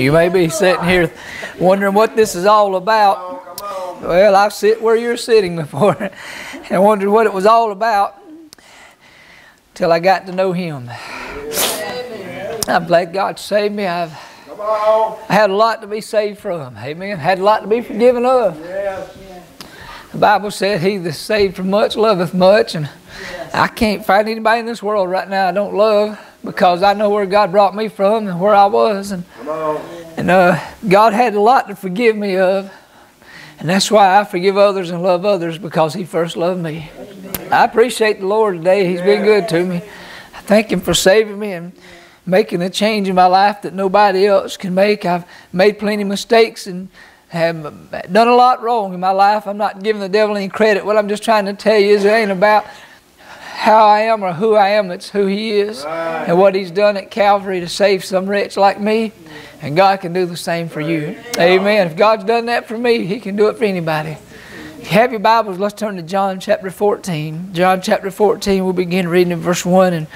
You may be sitting here wondering what this is all about. Well, I've sit where you're sitting before and wondered what it was all about till I got to know Him. I'm glad God saved me. I've had a lot to be saved from. Amen. Had a lot to be forgiven of. The Bible said, He that saved from much loveth much. And I can't find anybody in this world right now I don't love because I know where God brought me from and where I was. And, and uh, God had a lot to forgive me of. And that's why I forgive others and love others because He first loved me. I appreciate the Lord today. He's been good to me. I thank Him for saving me and making a change in my life that nobody else can make. I've made plenty of mistakes and have done a lot wrong in my life. I'm not giving the devil any credit. What I'm just trying to tell you is it ain't about how I am or who I am, it's who He is right. and what He's done at Calvary to save some wretch like me. And God can do the same for you. Amen. If God's done that for me, He can do it for anybody. If you have your Bibles, let's turn to John chapter 14. John chapter 14, we'll begin reading in verse 1 and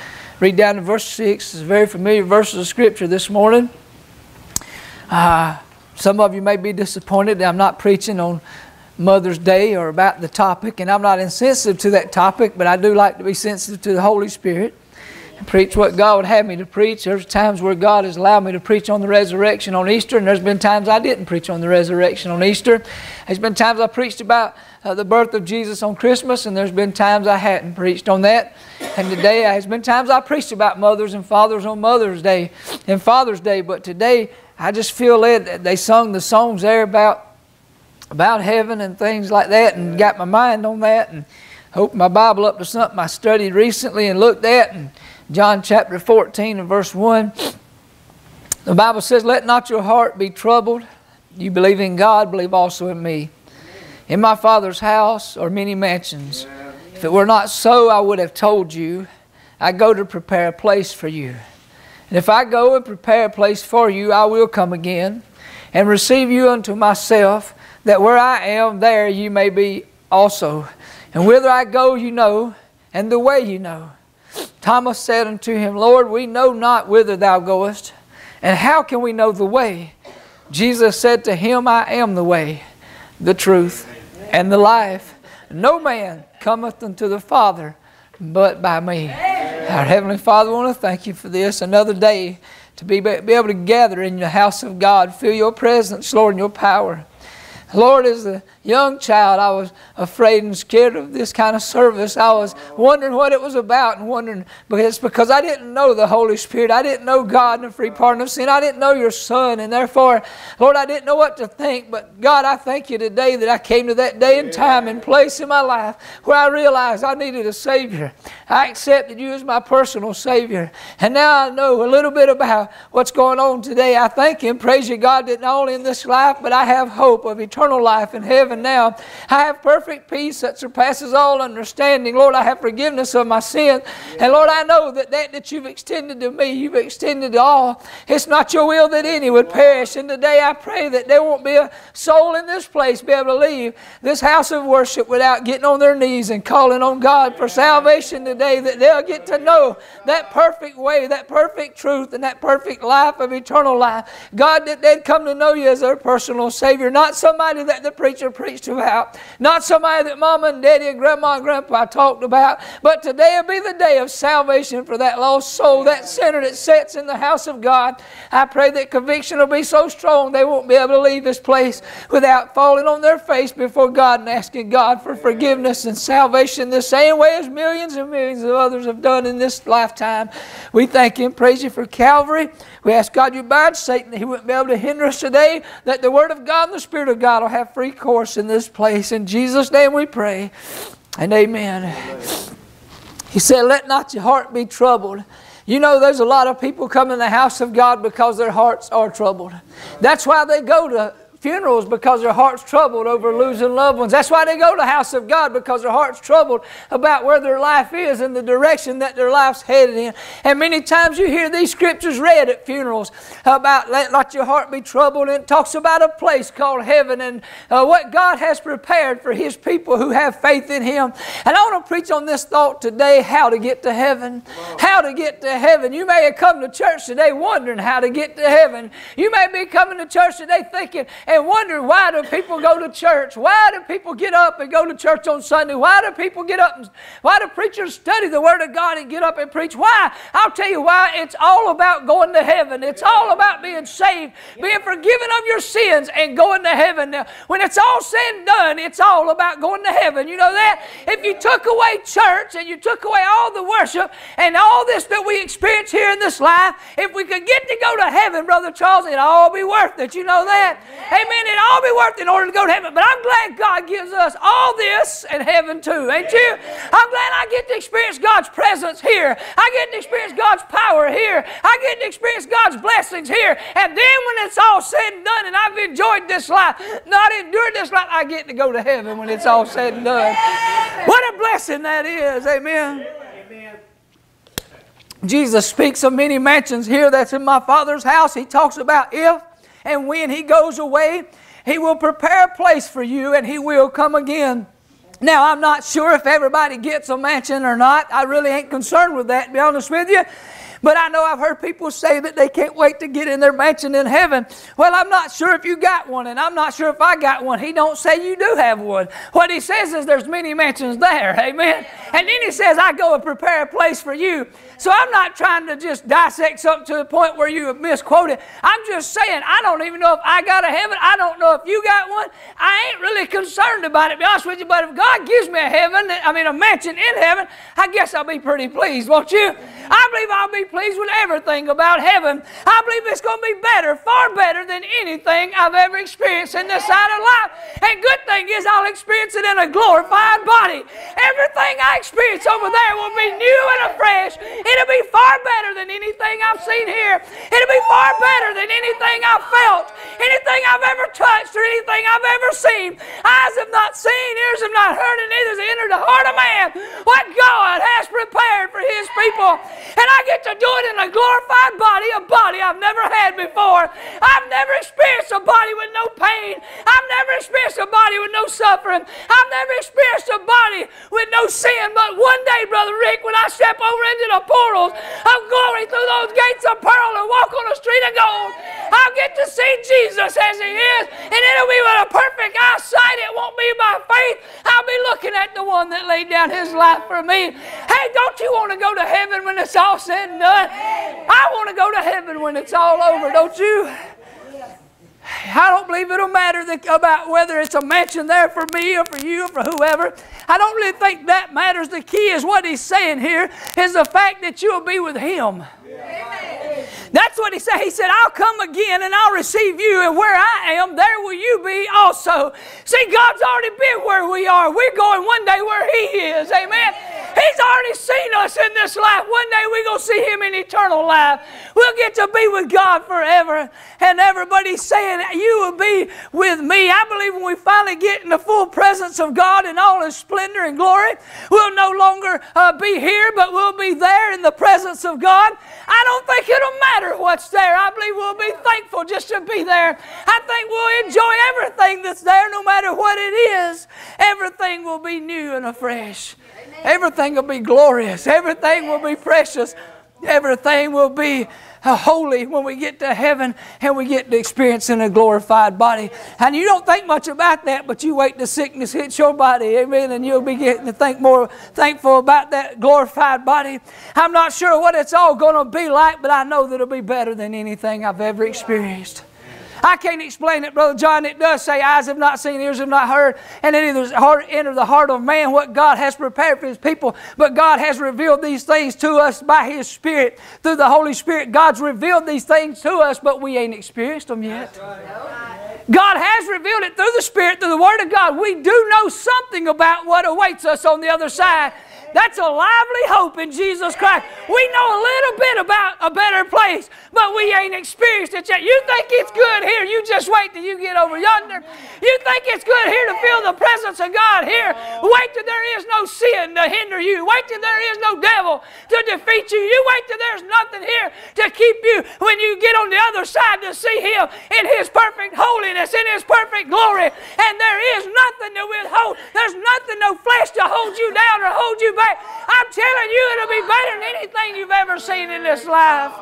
read down to verse 6. It's a very familiar verse of Scripture this morning. Uh, some of you may be disappointed that I'm not preaching on Mother's Day or about the topic, and I'm not insensitive to that topic, but I do like to be sensitive to the Holy Spirit and preach what God would have me to preach. There's times where God has allowed me to preach on the resurrection on Easter, and there's been times I didn't preach on the resurrection on Easter. There's been times I preached about uh, the birth of Jesus on Christmas, and there's been times I hadn't preached on that. And today, there's been times I preached about mothers and fathers on Mother's Day and Father's Day, but today I just feel led. They sung the songs there about about heaven and things like that and got my mind on that and opened my Bible up to something I studied recently and looked at. And John chapter 14 and verse 1, the Bible says, Let not your heart be troubled. You believe in God, believe also in me. In my Father's house are many mansions. If it were not so, I would have told you. I go to prepare a place for you. And if I go and prepare a place for you, I will come again and receive you unto myself that where I am, there you may be also. And whither I go, you know, and the way you know. Thomas said unto him, Lord, we know not whither thou goest, and how can we know the way? Jesus said to him, I am the way, the truth, and the life. No man cometh unto the Father but by me. Our Heavenly Father, I want to thank you for this another day to be, be able to gather in the house of God. Feel your presence, Lord, and your power. Lord, is a young child, I was afraid and scared of this kind of service. I was wondering what it was about and wondering because because I didn't know the Holy Spirit. I didn't know God and the free pardon of sin. I didn't know your Son, and therefore, Lord, I didn't know what to think. But God, I thank you today that I came to that day and time and place in my life where I realized I needed a Savior. I accepted you as my personal Savior, and now I know a little bit about what's going on today. I thank Him, praise you, God, that not only in this life, but I have hope of eternal life in heaven now. I have perfect peace that surpasses all understanding. Lord, I have forgiveness of my sin. And Lord, I know that that that you've extended to me, you've extended to all. It's not your will that any would perish. And today I pray that there won't be a soul in this place be able to leave this house of worship without getting on their knees and calling on God for salvation today, that they'll get to know that perfect way, that perfect truth, and that perfect life of eternal life. God, that they'd come to know you as their personal Savior, not somebody somebody that the preacher preached about, not somebody that mama and daddy and grandma and grandpa talked about, but today will be the day of salvation for that lost soul, that sinner that sits in the house of God. I pray that conviction will be so strong they won't be able to leave this place without falling on their face before God and asking God for forgiveness and salvation the same way as millions and millions of others have done in this lifetime. We thank you and praise you for Calvary. We ask God you bind Satan. that He wouldn't be able to hinder us today, that the Word of God and the Spirit of God will have free course in this place. In Jesus' name we pray. And amen. He said, Let not your heart be troubled. You know, there's a lot of people come in the house of God because their hearts are troubled. That's why they go to funerals because their heart's troubled over losing loved ones. That's why they go to the house of God because their heart's troubled about where their life is and the direction that their life's headed in. And many times you hear these scriptures read at funerals about let not your heart be troubled, and it talks about a place called heaven and uh, what God has prepared for His people who have faith in Him. And I want to preach on this thought today: how to get to heaven. How to get to heaven. You may have come to church today wondering how to get to heaven. You may be coming to church today thinking and wondering why do people go to church? Why do people get up and go to church on Sunday? Why do people get up? And, why do preachers study the Word of God and get up and preach? Why? I'll tell you why. It's all about going to heaven. It's all about being saved, being forgiven of your sins, and going to heaven. Now, when it's all said and done, it's all about going to heaven. You know that? If you took away church and you took away all the worship and all this that we experience here in this life, if we could get to go to heaven, Brother Charles, it'd all be worth it. You know that? Amen. It'd all be worth it in order to go to heaven. But I'm glad God gives us all this and heaven too. Ain't you? I'm glad I get to experience God's presence here. I get to experience God's power here. I get to experience God's blessings here. And then when it's all said and done and I've enjoyed this life, not endured this life, I get to go to heaven when it's all said and done. What a blessing that is. Amen. Jesus speaks of many mansions here that's in my Father's house. He talks about if and when He goes away, He will prepare a place for you and He will come again. Now, I'm not sure if everybody gets a mansion or not. I really ain't concerned with that, to be honest with you. But I know I've heard people say that they can't wait to get in their mansion in heaven. Well, I'm not sure if you got one, and I'm not sure if I got one. He don't say you do have one. What he says is there's many mansions there. Amen. And then he says, I go and prepare a place for you. So I'm not trying to just dissect something to the point where you misquote it. I'm just saying, I don't even know if I got a heaven. I don't know if you got one. I ain't really concerned about it, be honest with you. But if God gives me a heaven, I mean a mansion in heaven, I guess I'll be pretty pleased, won't you? I believe I'll be pleased with everything about heaven. I believe it's going to be better, far better than anything I've ever experienced in this side of life. And good thing is I'll experience it in a glorified body. Everything I experience over there will be new and afresh. It'll be far better than anything I've seen here. It'll be far better than anything I've felt, anything I've ever touched, or anything I've ever seen. Eyes have not seen, ears have not heard, and neither has entered the heart of man what God has prepared for His people. And I get to do it in a glorified body, a body I've never had before. I've never experienced a body with no pain. Experienced a body with no suffering. I've never experienced a body with no sin. But one day, Brother Rick, when I step over into the portals of glory through those gates of pearl and walk on the street of gold, I'll get to see Jesus as He is. And it'll be with a perfect eyesight. It won't be by faith. I'll be looking at the one that laid down His life for me. Hey, don't you want to go to heaven when it's all said and done? I want to go to heaven when it's all over, don't you? I don't believe it'll matter that, about whether it's a mansion there for me or for you or for whoever. I don't really think that matters. The key is what he's saying here is the fact that you'll be with him. That's what he said. He said, I'll come again and I'll receive you, and where I am, there will you be also. See, God's already been where we are. We're going one day where he is. Amen. He's already seen us in this life. One day we're going to see him in eternal life. We'll get to be with God forever. And everybody's saying, You will be with me. I believe when we finally get in the full presence of God in all his splendor and glory, we'll no longer uh, be here, but we'll be there in the presence of God. I don't think it'll matter what's there. I believe we'll be thankful just to be there. I think we'll enjoy everything that's there, no matter what it is. Everything will be new and afresh. Everything will be glorious. Everything will be precious. Everything will be holy when we get to heaven and we get to experience in a glorified body. And you don't think much about that, but you wait till sickness hits your body, amen, and you'll be getting to think more thankful about that glorified body. I'm not sure what it's all going to be like, but I know that it'll be better than anything I've ever experienced. I can't explain it, Brother John. It does say, eyes have not seen, ears have not heard, and it either enter the heart of man what God has prepared for His people. But God has revealed these things to us by His Spirit. Through the Holy Spirit, God's revealed these things to us, but we ain't experienced them yet. God has revealed it through the Spirit, through the Word of God. We do know something about what awaits us on the other side. That's a lively hope in Jesus Christ. We know a little bit about a better place, but we ain't experienced it yet. You think it's good here, you just wait till you get over yonder. You think it's good here to feel the presence of God here. Wait till there is no sin to hinder you. Wait till there is no devil to defeat you. You wait till there's nothing here to keep you when you get on the other side to see Him in His perfect holiness, in His perfect glory. And there is nothing to withhold. There's nothing, no flesh to hold you down or hold you back. I'm telling you, it'll be better than anything you've ever seen in this life.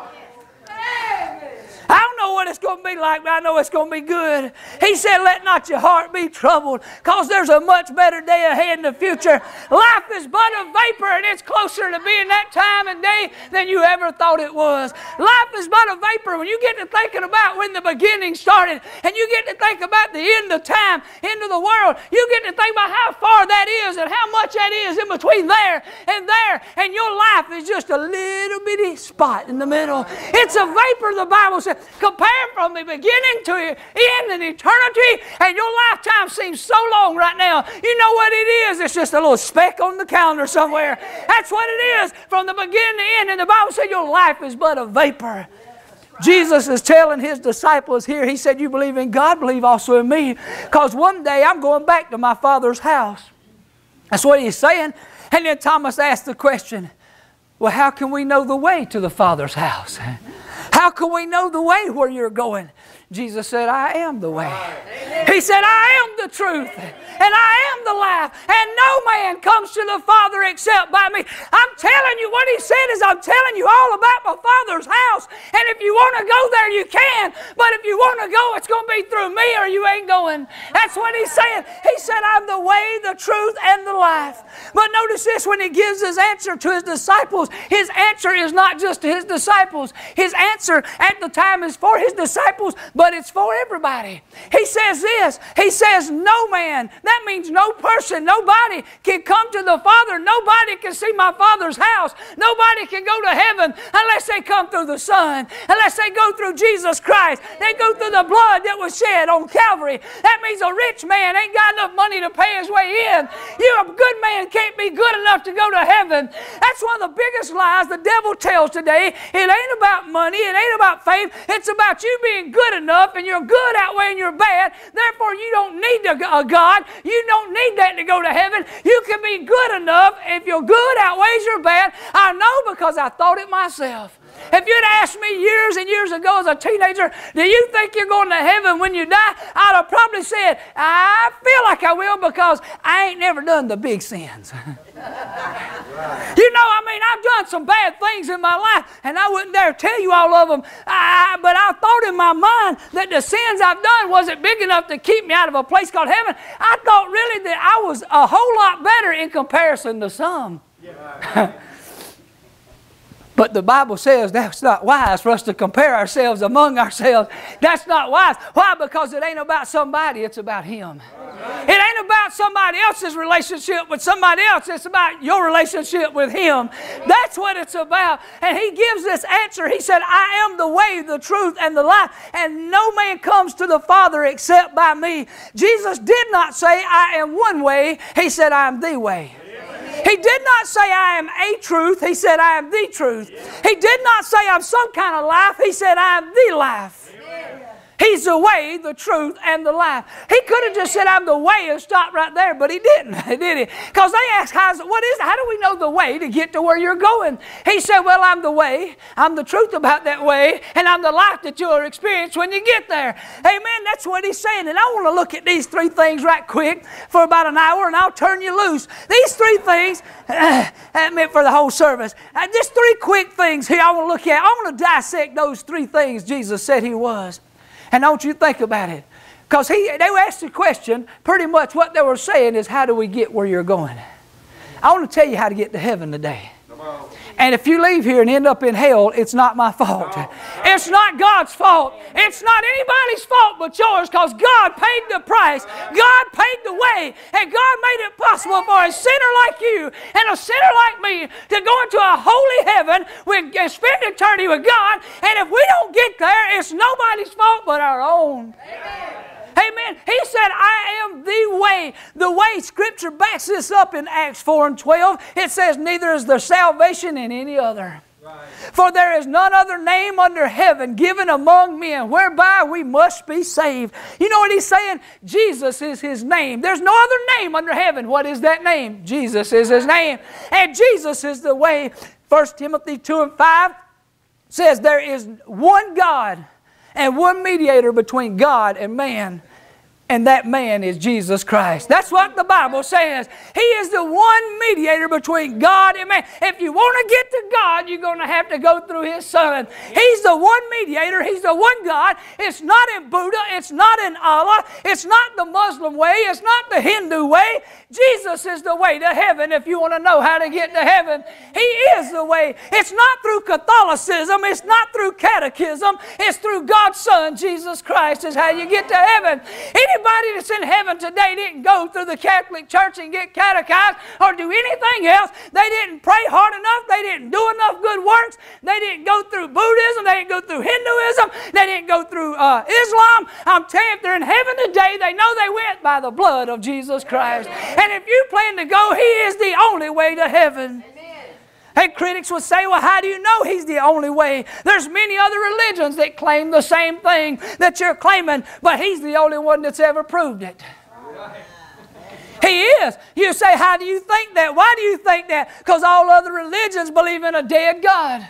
I don't know what it's going to be like, but I know it's going to be good. He said, Let not your heart be troubled, because there's a much better day ahead in the future. Life is but a vapor, and it's closer to being that time and day than you ever thought it was. Life is but a vapor. When you get to thinking about when the beginning started, and you get to think about the end of time, end of the world, you get to think about how far that is and how much that is in between there and there, and your life is just a little bitty spot in the middle. It's a vapor, the Bible says. Compare from the beginning to the end in eternity, and your lifetime seems so long right now. You know what it is? It's just a little speck on the calendar somewhere. That's what it is from the beginning to end. And the Bible said your life is but a vapor. Jesus is telling his disciples here, he said, You believe in God, believe also in me. Because one day I'm going back to my Father's house. That's what he's saying. And then Thomas asked the question, Well, how can we know the way to the Father's house? How can we know the way where you're going? Jesus said, I am the way. He said, I am the truth and I am the life, and no man comes to the Father except by me. I'm telling you, what he said is, I'm telling you all about my Father's house, and if you want to go there, you can, but if you want to go, it's going to be through me or you ain't going. That's what he's saying. He said, I'm the way, the truth, and the life. But notice this when he gives his answer to his disciples, his answer is not just to his disciples. His answer at the time is for his disciples, but it's for everybody. He says this He says, No man, that means no person, nobody can come to the Father. Nobody can see my Father's house. Nobody can go to heaven unless they come through the Son, unless they go through Jesus Christ. They go through the blood that was shed on Calvary. That means a rich man ain't got enough money to pay his way in. You, a good man, can't be good enough to go to heaven. That's one of the biggest lies the devil tells today. It ain't about money, it ain't about faith. It's about you being good enough and you're good outweighing your bad. Therefore, you don't need a uh, God. You don't need that to go to heaven. You can be good enough if your good outweighs your bad. I know because I thought it myself. If you'd asked me years and years ago as a teenager, do you think you're going to heaven when you die? I'd have probably said, I feel like I will because I ain't never done the big sins. You know, I mean, I've done some bad things in my life, and I wouldn't dare tell you all of them. I, but I thought in my mind that the sins I've done wasn't big enough to keep me out of a place called heaven. I thought really that I was a whole lot better in comparison to some. Yeah. But the Bible says that's not wise for us to compare ourselves among ourselves. That's not wise. Why? Because it ain't about somebody, it's about Him. It ain't about somebody else's relationship with somebody else, it's about your relationship with Him. That's what it's about. And He gives this answer. He said, I am the way, the truth, and the life, and no man comes to the Father except by me. Jesus did not say, I am one way, He said, I am the way. He did not say, I am a truth. He said, I am the truth. He did not say, I'm some kind of life. He said, I am the life. He's the way, the truth, and the life. He could have just said, I'm the way and stopped right there, but he didn't, did he? Because they asked, How's, what is, how do we know the way to get to where you're going? He said, Well, I'm the way, I'm the truth about that way, and I'm the life that you'll experience when you get there. Amen. That's what he's saying. And I want to look at these three things right quick for about an hour, and I'll turn you loose. These three things, uh, that meant for the whole service. Uh, just three quick things here I want to look at. I want to dissect those three things Jesus said he was. And don't you think about it. Because they asked the question, pretty much what they were saying is, How do we get where you're going? I want to tell you how to get to heaven today. And if you leave here and end up in hell, it's not my fault. It's not God's fault. It's not anybody's fault but yours because God paid the price. God paid the way. And God made it possible for a sinner like you and a sinner like me to go into a holy heaven with, and spend eternity with God. And if we don't get there, it's nobody's fault but our own. Amen. Amen. He said, I am the way. The way Scripture backs this up in Acts 4 and 12, it says, Neither is there salvation in any other. For there is none other name under heaven given among men whereby we must be saved. You know what he's saying? Jesus is his name. There's no other name under heaven. What is that name? Jesus is his name. And Jesus is the way. 1 Timothy 2 and 5 says there is one God and one mediator between God and man and that man is Jesus Christ. That's what the Bible says. He is the one mediator between God and man. If you want to get to God, you're going to have to go through His Son. He's the one mediator, He's the one God. It's not in Buddha, it's not in Allah, it's not the Muslim way, it's not the Hindu way. Jesus is the way to heaven if you want to know how to get to heaven. He is the way. It's not through Catholicism, it's not through catechism, it's through God's Son, Jesus Christ, is how you get to heaven. Anybody Anybody that's in heaven today didn't go through the Catholic Church and get catechized or do anything else. They didn't pray hard enough. They didn't do enough good works. They didn't go through Buddhism. They didn't go through Hinduism. They didn't go through uh, Islam. I'm telling you, if they're in heaven today, they know they went by the blood of Jesus Christ. And if you plan to go, He is the only way to heaven. And critics would say, well, how do you know he's the only way? There's many other religions that claim the same thing that you're claiming, but he's the only one that's ever proved it. He is. You say, how do you think that? Why do you think that? Because all other religions believe in a dead God.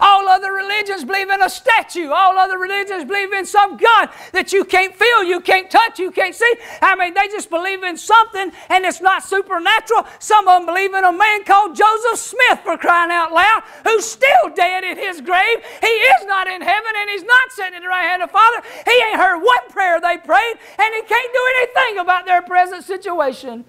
All other religions believe in a statue. All other religions believe in some God that you can't feel, you can't touch, you can't see. I mean, they just believe in something and it's not supernatural. Some of them believe in a man called Joseph Smith, for crying out loud, who's still dead in his grave. He is not in heaven and he's not sitting in the right hand of Father. He ain't heard one prayer they prayed and he can't do anything about their present situation.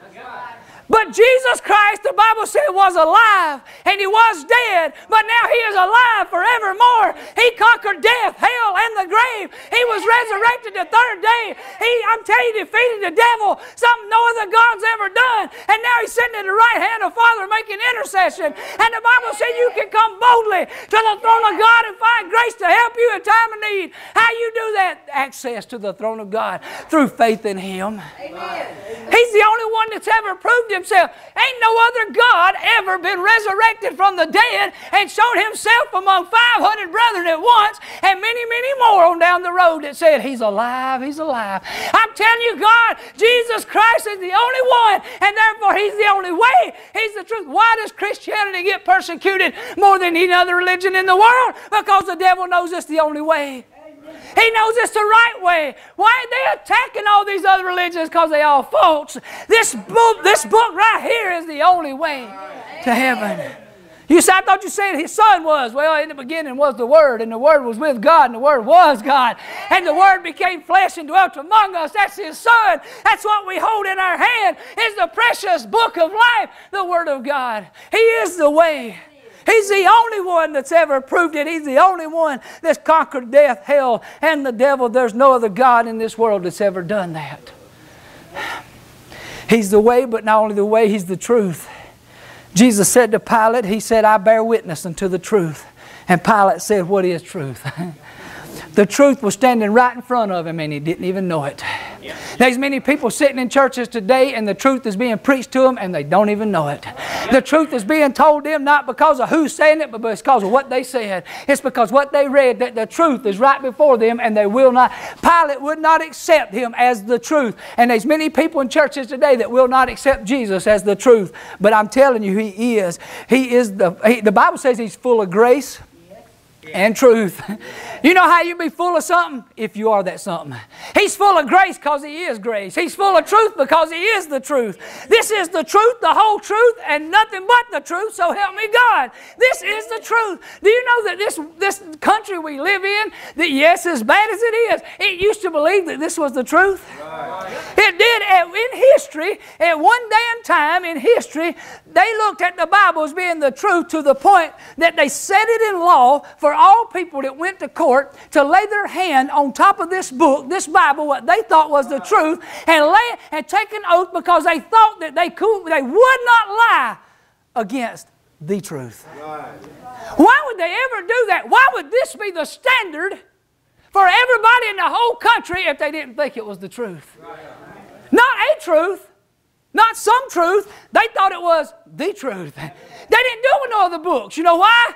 But Jesus Christ, the Bible said, was alive and he was dead, but now he is alive forevermore. He conquered death, hell, and the grave. He was resurrected the third day. He, I'm telling you, defeated the devil, something no other God's ever done. And now he's sitting at the right hand of Father making intercession. And the Bible said you can come boldly to the throne of God and find grace to help you in time of need. How you do that? Access to the throne of God through faith in Him. Amen. He's the only one that's ever proved himself. Ain't no other God ever been resurrected from the dead and showed himself among 500 brethren at once and many, many more on down the road that said, He's alive, He's alive. I'm telling you, God, Jesus Christ is the only one, and therefore He's the only way. He's the truth. Why does Christianity get persecuted more than any other religion in the world? Because the devil knows it's the only way. He knows it's the right way. Why are they attacking all these other religions? Because they all false. This book, this book right here is the only way to heaven. You said, I thought you said his son was. Well, in the beginning was the Word, and the Word was with God, and the Word was God. And the Word became flesh and dwelt among us. That's his son. That's what we hold in our hand, is the precious book of life, the Word of God. He is the way. He's the only one that's ever proved it. He's the only one that's conquered death, hell, and the devil. There's no other God in this world that's ever done that. He's the way, but not only the way, He's the truth. Jesus said to Pilate, He said, I bear witness unto the truth. And Pilate said, What is truth? the truth was standing right in front of him and he didn't even know it. There's many people sitting in churches today and the truth is being preached to them and they don't even know it. The truth is being told them not because of who's saying it, but because of what they said. It's because what they read that the truth is right before them and they will not. Pilate would not accept him as the truth. And there's many people in churches today that will not accept Jesus as the truth. But I'm telling you, he is. He is the, he, the Bible says he's full of grace and truth. You know how you be full of something? If you are that something. He's full of grace because He is grace. He's full of truth because He is the truth. This is the truth, the whole truth, and nothing but the truth, so help me God. This is the truth. Do you know that this, this country we live in, that yes, as bad as it is, it used to believe that this was the truth? It did. In history, at one day and time in history, they looked at the Bible as being the truth to the point that they set it in law for all people that went to court to lay their hand on top of this book, this Bible, what they thought was the truth, and lay and take an oath because they thought that they could, they would not lie against the truth. Right. Why would they ever do that? Why would this be the standard for everybody in the whole country if they didn't think it was the truth. Not a truth, not some truth. They thought it was the truth. They didn't do it with no other books. You know why?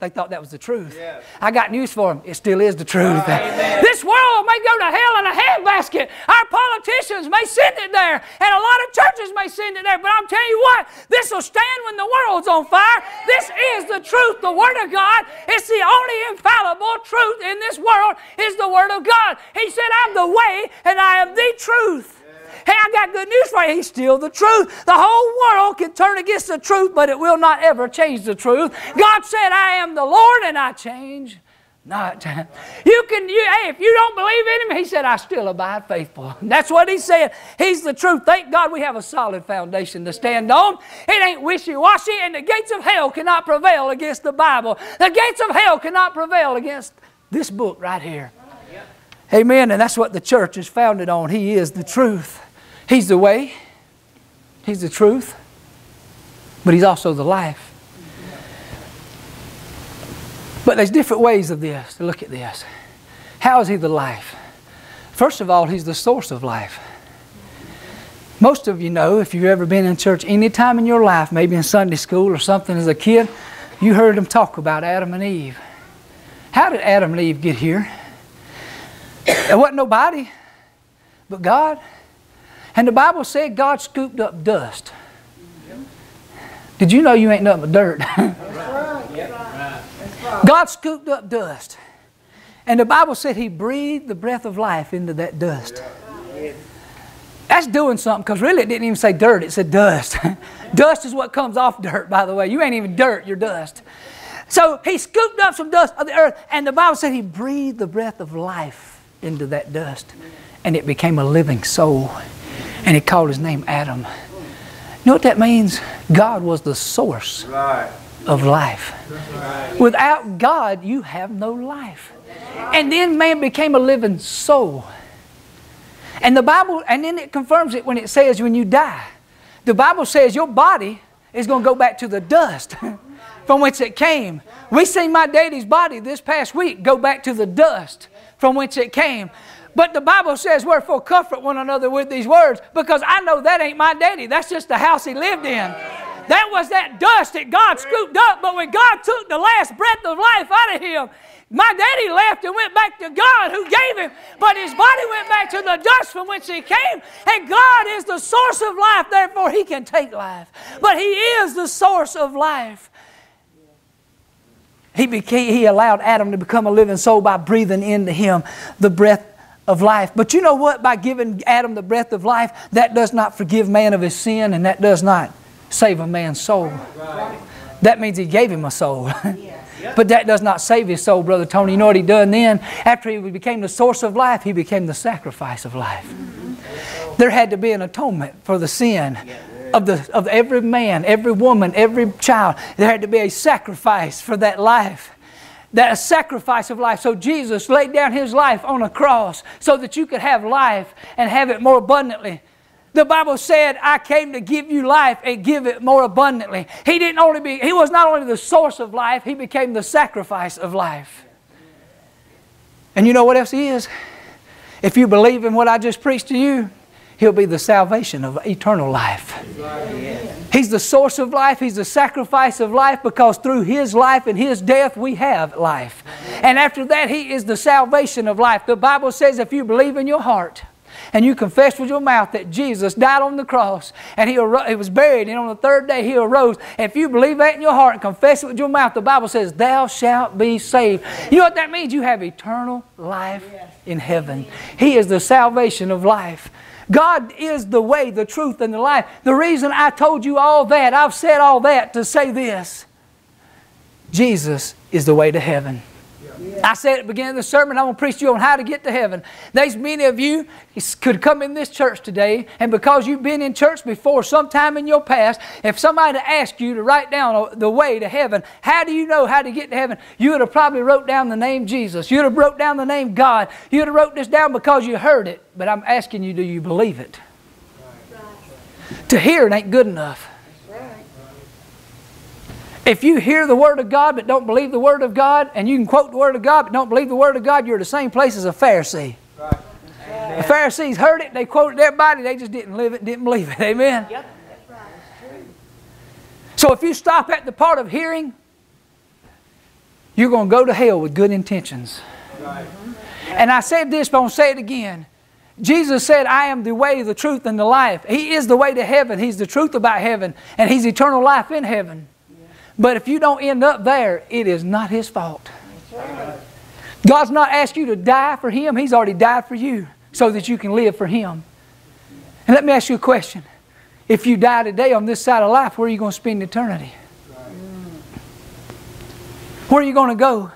They thought that was the truth. Yes. I got news for them. It still is the truth. This world may go to hell in a handbasket. Our politicians may send it there, and a lot of churches may send it there. But I'm telling you what, this will stand when the world's on fire. This is the truth, the Word of God. It's the only infallible truth in this world is the Word of God. He said, I'm the way and I am the truth. Hey, I got good news for you. He's still the truth. The whole world can turn against the truth, but it will not ever change the truth. God said, I am the Lord and I change not. You can, you, hey, if you don't believe in him, he said, I still abide faithful. That's what he said. He's the truth. Thank God we have a solid foundation to stand on. It ain't wishy washy, and the gates of hell cannot prevail against the Bible. The gates of hell cannot prevail against this book right here. Amen. And that's what the church is founded on. He is the truth. He's the way, He's the truth, but He's also the life. But there's different ways of this to look at this. How is He the life? First of all, He's the source of life. Most of you know, if you've ever been in church any time in your life, maybe in Sunday school or something as a kid, you heard them talk about Adam and Eve. How did Adam and Eve get here? There wasn't nobody but God. And the Bible said God scooped up dust. Did you know you ain't nothing but dirt? God scooped up dust. And the Bible said He breathed the breath of life into that dust. That's doing something because really it didn't even say dirt, it said dust. dust is what comes off dirt, by the way. You ain't even dirt, you're dust. So He scooped up some dust of the earth, and the Bible said He breathed the breath of life into that dust, and it became a living soul and he called his name Adam. You know what that means? God was the source right. of life. Right. Without God, you have no life. And then man became a living soul. And the Bible, and then it confirms it when it says when you die. The Bible says your body is going to go back to the dust from whence it came. We seen my daddy's body this past week go back to the dust from whence it came. But the Bible says, Wherefore comfort one another with these words, because I know that ain't my daddy. That's just the house he lived in. That was that dust that God scooped up. But when God took the last breath of life out of him, my daddy left and went back to God who gave him, but his body went back to the dust from which he came. And God is the source of life, therefore he can take life. But he is the source of life. He, became, he allowed Adam to become a living soul by breathing into him the breath of life. But you know what? By giving Adam the breath of life, that does not forgive man of his sin and that does not save a man's soul. That means he gave him a soul. but that does not save his soul, Brother Tony. You know what he done then? After he became the source of life, he became the sacrifice of life. There had to be an atonement for the sin of, the, of every man, every woman, every child. There had to be a sacrifice for that life that a sacrifice of life. So Jesus laid down his life on a cross so that you could have life and have it more abundantly. The Bible said, I came to give you life and give it more abundantly. He didn't only be, he was not only the source of life, he became the sacrifice of life. And you know what else he is? If you believe in what I just preached to you, He'll be the salvation of eternal life. He's the source of life. He's the sacrifice of life because through His life and His death we have life. And after that, He is the salvation of life. The Bible says if you believe in your heart, and you confess with your mouth that Jesus died on the cross and he, he was buried, and on the third day he arose. If you believe that in your heart and confess it with your mouth, the Bible says, Thou shalt be saved. You know what that means? You have eternal life in heaven. He is the salvation of life. God is the way, the truth, and the life. The reason I told you all that, I've said all that to say this Jesus is the way to heaven. I said at the beginning of the sermon, I'm going to preach to you on how to get to heaven. There's many of you could come in this church today, and because you've been in church before sometime in your past, if somebody asked you to write down the way to heaven, how do you know how to get to heaven? You would have probably wrote down the name Jesus. You'd have wrote down the name God. You'd have wrote this down because you heard it. But I'm asking you, do you believe it? Right. To hear it ain't good enough. If you hear the Word of God but don't believe the Word of God, and you can quote the Word of God but don't believe the Word of God, you're the same place as a Pharisee. Right. The Pharisees heard it, they quoted everybody, they just didn't live it, didn't believe it. Amen? Yep. So if you stop at the part of hearing, you're going to go to hell with good intentions. Right. And I said this, but I'm going to say it again. Jesus said, I am the way, the truth, and the life. He is the way to heaven. He's the truth about heaven, and He's eternal life in heaven. But if you don't end up there, it is not His fault. God's not asked you to die for Him, He's already died for you so that you can live for Him. And let me ask you a question. If you die today on this side of life, where are you going to spend eternity? Where are you going to go?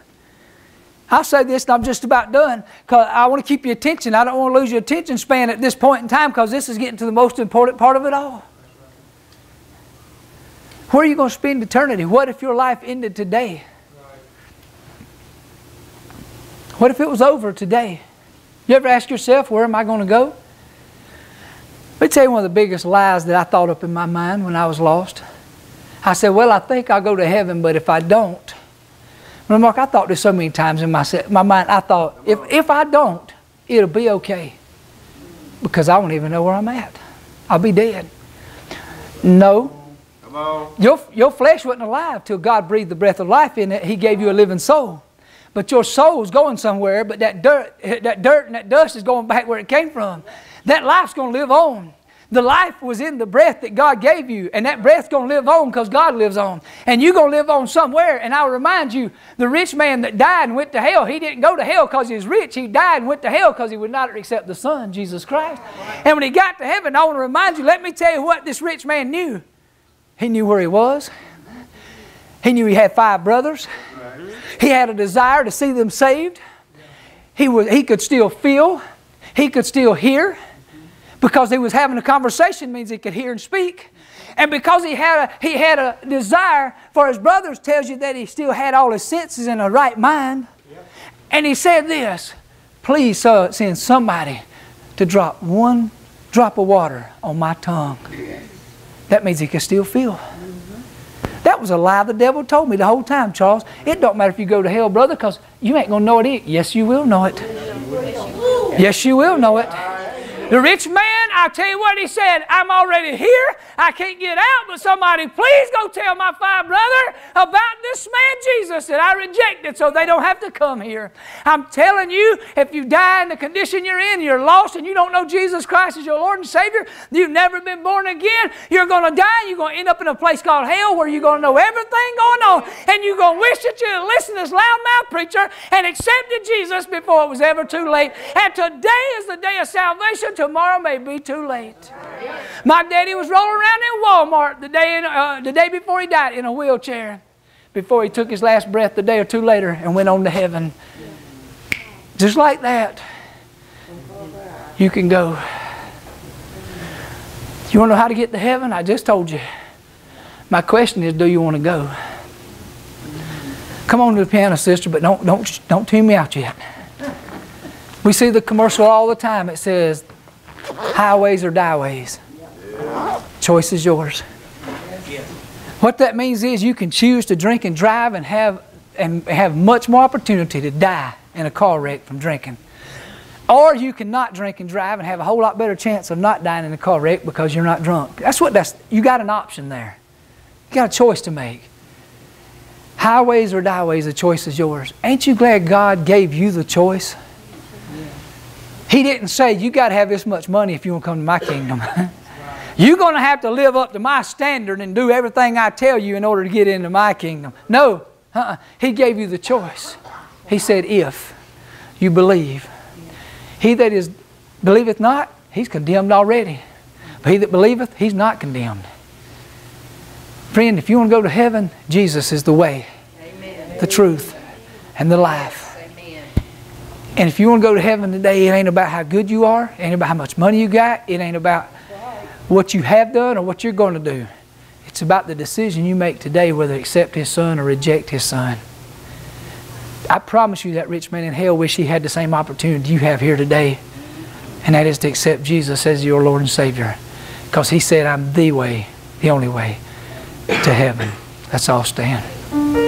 I'll say this, and I'm just about done, because I want to keep your attention. I don't want to lose your attention span at this point in time, because this is getting to the most important part of it all. Where are you going to spend eternity? What if your life ended today? What if it was over today? You ever ask yourself, where am I going to go? Let me tell you one of the biggest lies that I thought up in my mind when I was lost. I said, well, I think I'll go to heaven, but if I don't, Mark, I thought this so many times in my, my mind, I thought, if, if I don't, it'll be okay. Because I won't even know where I'm at. I'll be dead. No. Your, your flesh wasn't alive till God breathed the breath of life in it. He gave you a living soul. But your soul's going somewhere, but that dirt, that dirt and that dust is going back where it came from. That life's going to live on. The life was in the breath that God gave you, and that breath's going to live on because God lives on. And you're going to live on somewhere. And I'll remind you, the rich man that died and went to hell, he didn't go to hell because he was rich. He died and went to hell because he would not accept the Son, Jesus Christ. And when he got to heaven, I want to remind you, let me tell you what this rich man knew. He knew where he was. He knew he had five brothers. He had a desire to see them saved. He, was, he could still feel. He could still hear. Because he was having a conversation means he could hear and speak. And because he had a, he had a desire for his brothers tells you that he still had all his senses in a right mind. And he said this, please send somebody to drop one drop of water on my tongue. That means he can still feel. That was a lie the devil told me the whole time, Charles. It don't matter if you go to hell, brother, because you ain't going to know it. Yes, you will know it. Yes, you will know it. The rich man, I tell you what he said, I'm already here. I can't get out, but somebody please go tell my five brother about this man Jesus that I rejected so they don't have to come here. I'm telling you, if you die in the condition you're in, you're lost and you don't know Jesus Christ as your Lord and Savior, you've never been born again, you're going to die. You're going to end up in a place called hell where you're going to know everything going on and you're going to wish that you listened to this loudmouth preacher and accepted Jesus before it was ever too late. And today is the day of salvation tomorrow may be too late. My daddy was rolling around in Walmart the day, in, uh, the day before he died in a wheelchair, before he took his last breath the day or two later and went on to heaven. Just like that, you can go. You want to know how to get to heaven? I just told you. My question is, do you want to go? Come on to the piano, sister, but don't, don't, don't tune me out yet. We see the commercial all the time. It says, highways or dieways. Choice is yours. What that means is you can choose to drink and drive and have and have much more opportunity to die in a car wreck from drinking. Or you can not drink and drive and have a whole lot better chance of not dying in a car wreck because you're not drunk. That's what that's you got an option there. You got a choice to make. Highways or dieways, the choice is yours. Ain't you glad God gave you the choice? He didn't say, you got to have this much money if you want to come to my kingdom. You're going to have to live up to my standard and do everything I tell you in order to get into my kingdom. No, uh-uh. He gave you the choice. He said, if you believe. He that is believeth not, he's condemned already. But he that believeth, he's not condemned. Friend, if you want to go to heaven, Jesus is the way, Amen. the truth, and the life. And if you want to go to heaven today, it ain't about how good you are, it ain't about how much money you got, it ain't about what you have done or what you're going to do. It's about the decision you make today whether to accept His Son or reject His Son. I promise you that rich man in hell wish he had the same opportunity you have here today, and that is to accept Jesus as your Lord and Savior. Because He said, I'm the way, the only way to heaven. Let's all stand.